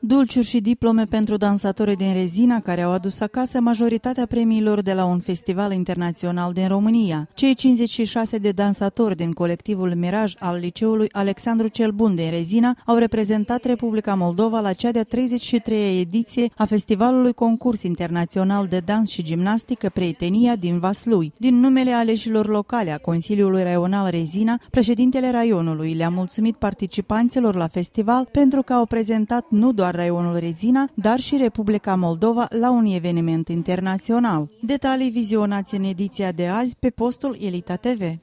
Dulciuri și diplome pentru dansatorii din Rezina care au adus acasă majoritatea premiilor de la un festival internațional din România. Cei 56 de dansatori din colectivul Miraj al liceului Alexandru cel Bun din Rezina au reprezentat Republica Moldova la cea de-a 33-a ediție a festivalului concurs internațional de dans și gimnastică Prietenia din Vaslui. Din numele aleșilor locale a Consiliului Raional Rezina, președintele raionului le-a mulțumit participanților la festival pentru că au prezentat nu doar raionul Rezina, dar și Republica Moldova la un eveniment internațional. Detalii vizionați în ediția de azi pe postul Elita TV.